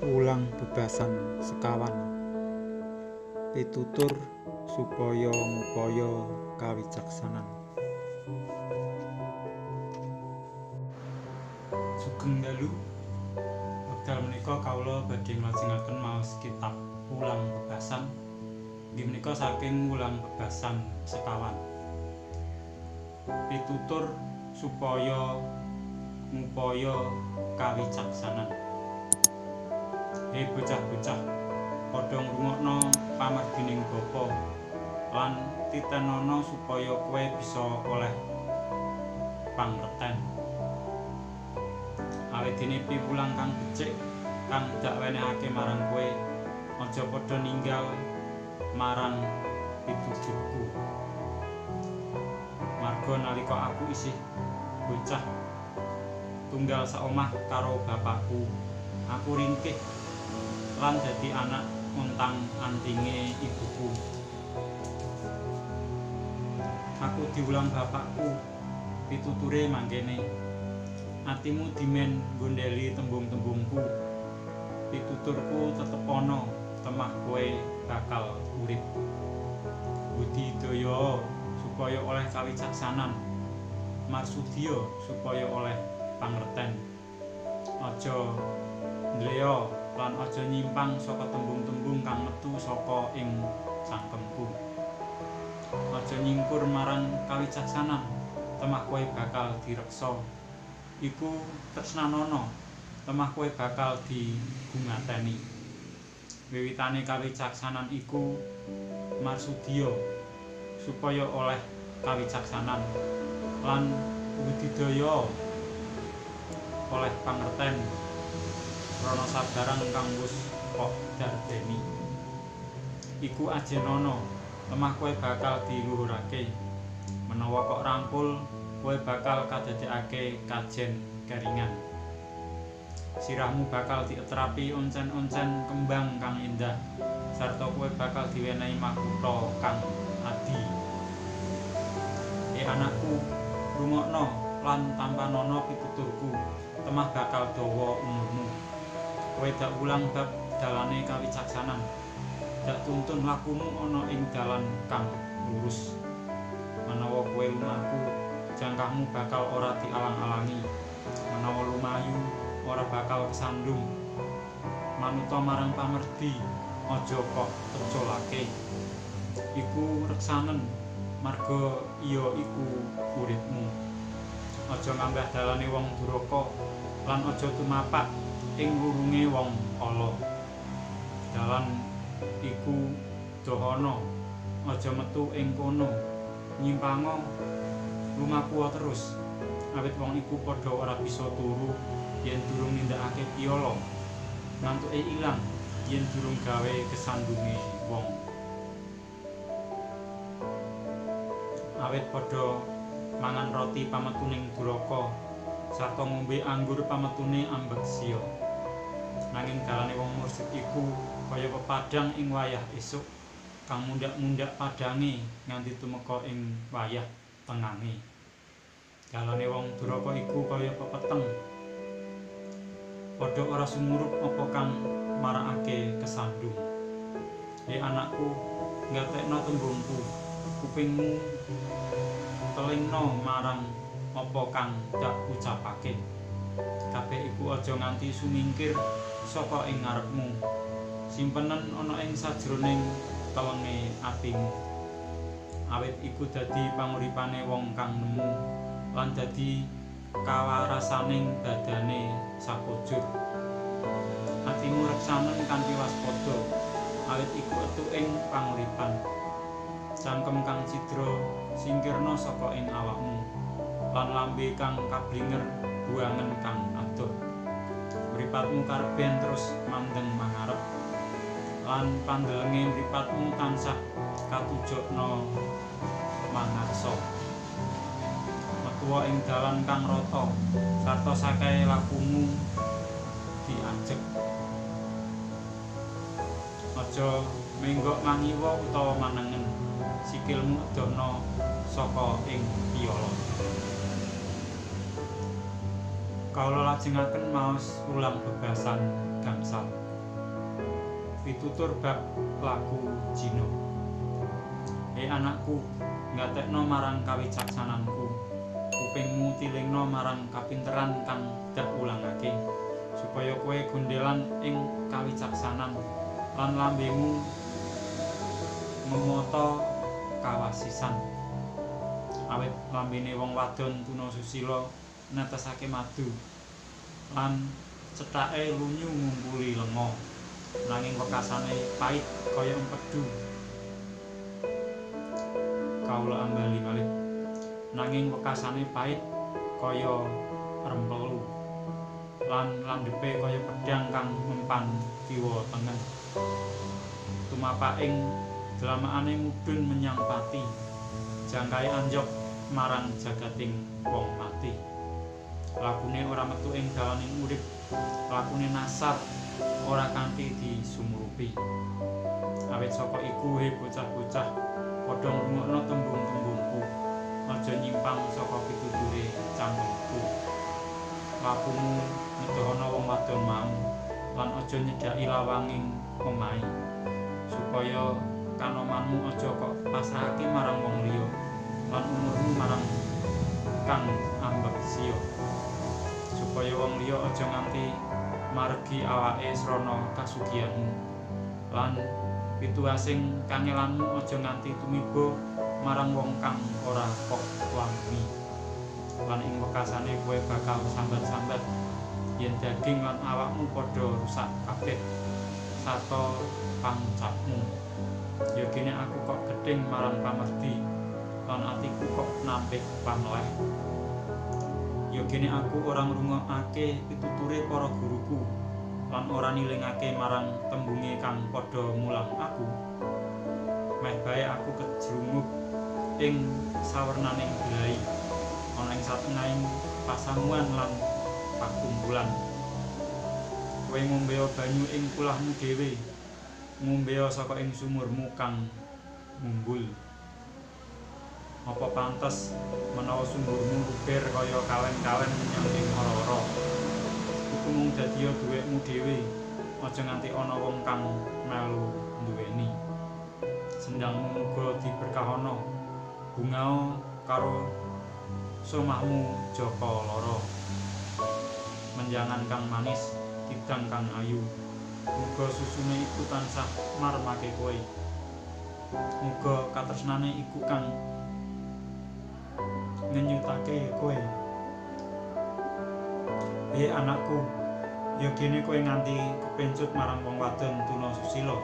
ulang bebasan sekawan. Pitutur supaya ngupaya kawicaksanan. Sugeng dalu wekdal menika kawula badhe nglajengaken maos kitab ulang bebasan. Inggih menika saking ulang bebasan sekawan. Pitutur supaya ngupaya kawicaksanan Hei bocah-bocah, padha ngrungokno pamargining bapa lan titenono supaya kowe bisa oleh pangerten. Awit piwulang kang becik kang dak wenehake marang kowe, aja padha ninggal marang pituturku. Marga nalika aku isih bocah tunggal saomah karo bapakku, aku ringkih lan dadi anak untang antinge ibuku. Aku diulang bapakku, pituture mangkene. Atimu dimen gondeli tembung-tembungku. Pituturku tetep ana, temah kowe bakal urip. Budi daya supaya oleh kawicaksanan. Marsudya supaya oleh pangerten. Aja ndleya lan aja nyimpang saka tembung-tembung kang metu saka ing sangkemku. Aja nyingkur marang kawicaksanan, temah kowe bakal direksa. Iku tresnanono, temah kowe bakal digungateni. Wiwitane kawicaksanan iku marsudya supaya oleh kawicaksanan lan budidaya oleh pangerten krana sabarang kang wis kok dardeni. Iku ajenana lemah kowe bakal diluhurake. Menawa kok rampul kowe bakal kadadekake kajen keringan. Sirahmu bakal dietrapi oncen-oncen kembang kang indah sarta kowe bakal diwenehi makutha kang adi. E anakku rungokno lan tampanono pituturku temah bakal dawa umurmu kowe dak ulang bab dalane kawicaksanan. Dak tuntun lakumu ana ing dalan kang lurus. Menawa kowe lumaku jangkahmu bakal ora dialang-alangi. Menawa lumayu ora bakal kesandung. Manuta marang pamerdi aja kok pecolake iku reksanen marga iya iku uripmu. Aja ngambah dalane wong duraka lan aja tumapak ing wurunge wong ala dalan iku dohana aja metu ing kono. Nyimpango. Lumaku terus. Awit wong iku padha ora bisa turu yen durung nindakake piyala. Nantuke ilang yen durung gawe kesandunge wong. Awit padha mangan roti pametuning duraka. Sarta ngombe anggur pametune ambeksya nanging dalane wong mursid iku kaya pepadang ing wayah esuk kang mundak-mundak padange nganti tumeka ing wayah tengange. Dalane wong duraka iku kaya pepeteng. Padha ora sumurup apa kang marakake kesandung he anakku ngatekno tembungku kupingmu telingno marang apa kang dak ucapake. Kabeh iku aja nganti sumingkir saka ing ngarepmu. Simpenen ana ing sajroning telenge atimu. Awit iku dadi panguripane wong kang nemu lan dadi kawarasaning badane sakujur atimu reksanen kanthi waspada. Awit iku etu ing panguripan. Cangkem kang cidra singkirna saka ing awakmu lan lambe kang kablinger buangen kang adoh mripatmu karben terus mandeng mangarep lan pandelenge mripatmu tansah katujokno mangarsa. Metuwa ing dalan kang rata sarta sakai lakumu diajek aja menggok mangiwa utawa manengen sikilmu edono saka ing piyala kawula lajengaken maos ulang bebasan gangsal. Pitutur bab lagu jino Hei anakku ngatekno marang kawicaksananku. Kupingmu tilingno marang kapinteran kang dak ulangake supaya kowe gondelan ing kawicaksanan lan lambemu memoto kawasisan. Awit lambene wong wadon tuna susila netesake madu. Lan cethake lunyu ngumpuli lenga nanging wekasane pait kaya empedu. Kawula ambali malih nanging wekasane pait kaya rempelu lan landhepe kaya pedhang kang mempan kiwa tengen tumapaking dlamaane mudhun menyang pati jangkae anjok marang jagating wong mati lakune ora metu ing dalaning urip. Lakune nasar ora kanthi disumrupi awit saka iku he bocah-bocah padha ngrungokno tembung-tembungku. Aja nyimpang saka pituture cangkemku lakumu ngedohana wong wadon mau lan aja nyedhaki lawanging omahe. Supaya kanomanmu aja kok pasrahake marang wong liya lan marang kang ambek sia supaya wong liya aja nganti margi awake srana kasugihanmu. Lan pituasing kangelanmu aja nganti tumiba marang wong kang ora kok wangi. Lan ing wekasane kowe bakal sambat-sambat yen daging lan awakmu padha rusak kabeh sato pancapmu ya kene aku kok gedeng marang pamerdi lan atiku kok nampik pamleh ya kene aku ora ngrungokake pituture para guruku lan ora nilingake marang tembunge kang padha mulang aku. Meh bae aku kejrunguh ing sawernaning bilai ana ing satengahing pasamuan lan pakumpulan. Kowe ngombe banyu ing kulahmu dhewe ngombe saka ing sumurmu kang mumbul apa pantes menawa sumurmu ruber kaya kawen-kawen menyang ing ora-ora? Iku mung dadi duwekmu dhewe. Aja nganti ana wong kang melu duweni sendangmu muga diberkahana. Bungao karo somahmu joko loro menjangan kang manis tidang kang ayu. Muga susune iku tansah marmake kowe. Muga katresnane iku kang ngenyutake kowe. He anakku ya kene kowe nganti kepencut marang wong wadon tuna susila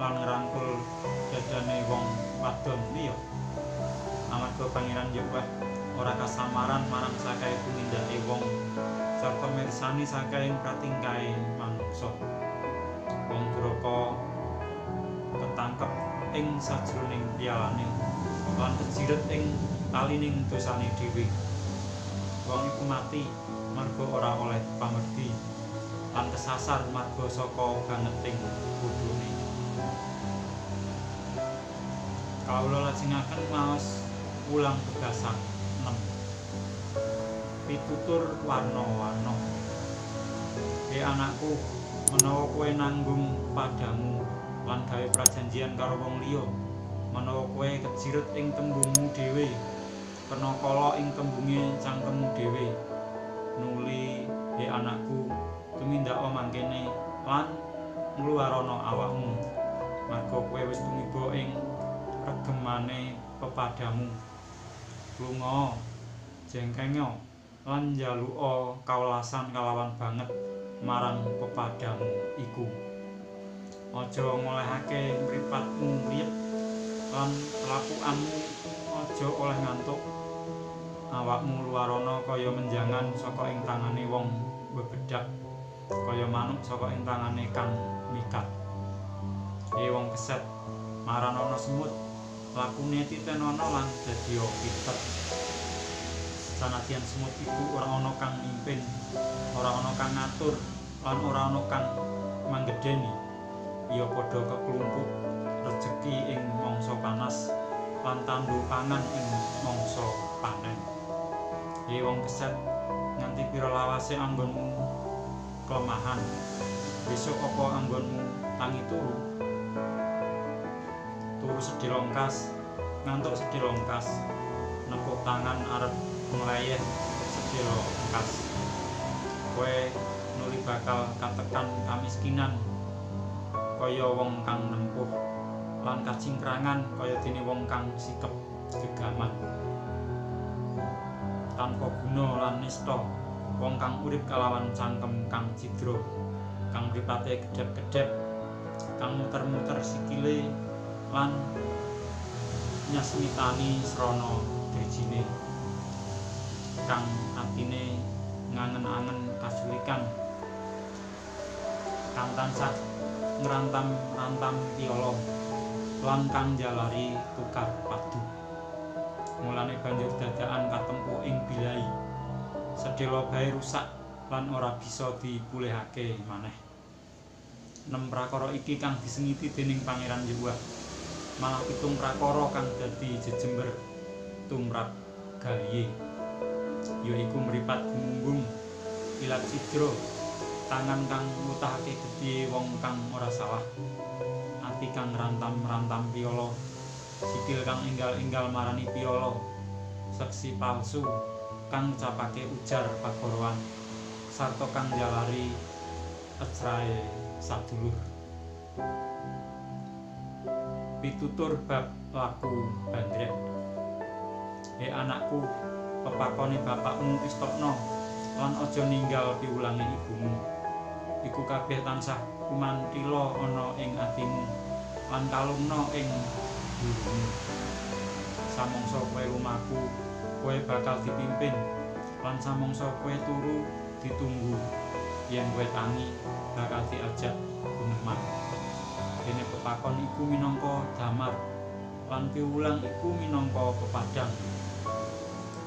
lan ngrangkul dadane wong wadon. Liya amarga pangeran Yahweh ora kasamaran marang sakae tumindake wong sarta mirsani sakae pratingkae manungsa wong duraka ketangkep ing sajroning pialane lan kejiret ing talining dosane dhewe. Wong iku mati marga ora oleh pamerdi lan kesasar marga saka bangeting bodhone kawula lajengaken maos ulang begasan 6 pitutur warna-warna. He anakku menawa kowe nanggung padamu lan gawe prajanjian karo wong liya menawa kowe kejiret ing tembungmu dhewe kena kala ing tembunge cangkemmu dhewe. Nuli he anakku tumindaka mangkene lan ngluwarana awakmu. Marga kowe wis tumiba ing regemane pepadamu. Lunga jengkengnya lan njaluka kawelasan kalawan banget marang pepadamu iku. Aja ngolehake mripatmu liet lan lakukanmu aja oleh ngantuk awakmu luarana kaya menjangan saka ing tangane wong bebedak kaya manuk saka ing tangane kang mikat. E wong keset maranana semut lakune titenono lan dadi pitet sanadyan semut iku ora ana kang mimpin ora ana kang ngatur lan ora ana kang manggedeni. Ya padha keklumpuk rejeki ing mangsa panas lan tandu pangan ing mangsa panen ye wong keset nganti pira lawase anggonmu kelemahan. Besok apa anggonmu tangi turu? Turu sedhi longkas ngantuk sedhi longkas. Nepuk tangan arep mlayeh sedhi longkas. Kowe nuli bakal katekan kamiskinan. Kaya wong kang nempuh lan kacingkrangan kaya dene wong kang sikep gegaman tanpa guna lan nista wong kang urip kalawan cangkem kang cidra kang mripate gedhep-gedhep kang muter-muter sikile lan nyasmitani srana drijine kang atine ngangen-angen kasulikan. Kang tansah ngrantam-rantam piala lan kang jalari tukar padu mulane banjur dadakan katempu ing bilai. Sedhela bae rusak lan ora bisa dipulihake maneh. Nem prakara iki kang disengiti dening Pangeran Yehuwa malah pitung prakara kang dadi jejember tumrap galiye yaiku mripat gumumbung ilat sidra tangan kang mutahake gedhe wong kang ora salah ati kang rantam-rantam piala sikil kang enggal-enggal marani piala seksi palsu kang capake ujar pagorowan sarta kang jalari ecrae sadulur. Pitutur bab laku bandrek. He anakku pepakone bapakmu istokno lan aja ninggal piwulange ibumu. Iku kabeh tansah kumantila ana ing atimu lan kalungna ing gulumu samangsa kowe lumaku kowe bakal dipimpin. Lan samangsa kowe turu ditunggu. Yen kowe tangi bakal diajak guneman dene pepakon iku minangka damar lan piwulang iku minangka pepadang.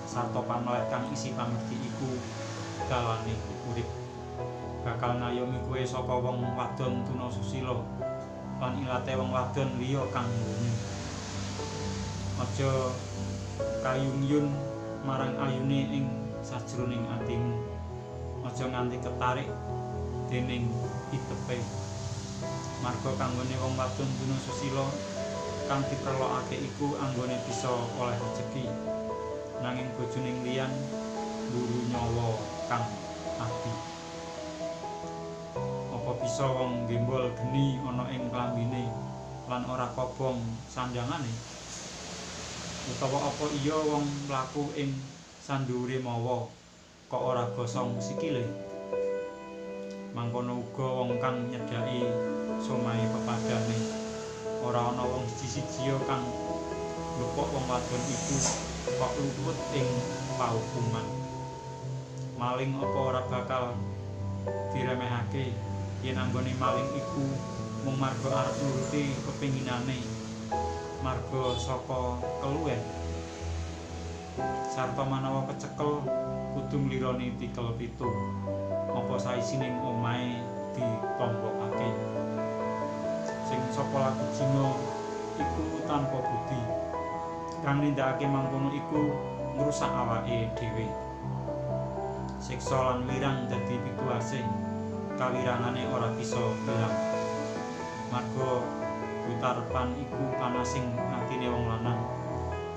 Sarta pamlet kang isi pamerti iku dalane urip. Bakal ngayomi kowe saka wong wadon tuna susila lan ilate wong wadon liya kang ngunyu aja kayungyun marang ayune ing sajroning atimu. Aja nganti ketarik dening itepe marga kanggone wong wadon tuna susila kang diperlokake iku anggone bisa oleh rezeki nanging bojoning liyan mburu nyawa kang abdi apa bisa wong gembol geni ana ing klambine lan ora kobong sandhangane utawa apa iya wong mlaku ing sandhure mawa? Kok ora gosong sikile? Mangkono uga wong kang nyedhaki somahe pepadane. Ora ana wong siji-siji kang lupuk wong wadon iku kok luput ing paukuman. Maling apa ora bakal diremehake? Yen anggone maling iku mung marga arep nuruti kepinginane marga saka keluwen. Sarta manawa kecekel kudu nglironi tikel pitu. Apa saisining omahe ditombokake? Sing sapa laku jina iku tanpa budi. Kang nindakake mangkono iku ngrusak awake dhewe. Siksa lan wirang dadi pituwase kawirangane ora bisa ilang marga witarepan iku panasing atine wong lanang.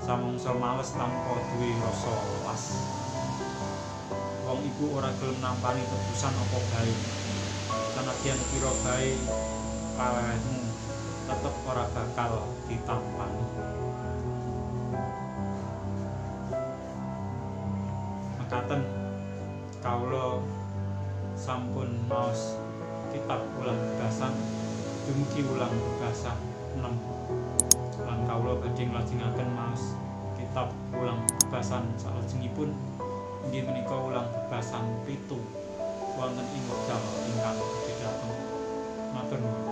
Samangsa males tanpa duwe rasa welas wong iku ora gelem nampani tebusan apa bae sanadyan pira bae kawehmu tetep ora bakal ditampani. Mekaten kawula sampun maos kitab ulang bebasan dumugi ulang bebasan 6 lan kawula badhe nglajengaken maos kitab ulang bebasan salajengipun. Inggih menika ulang bebasan pitu. Wonten ing wekdal ingkang dhateng matur nuwun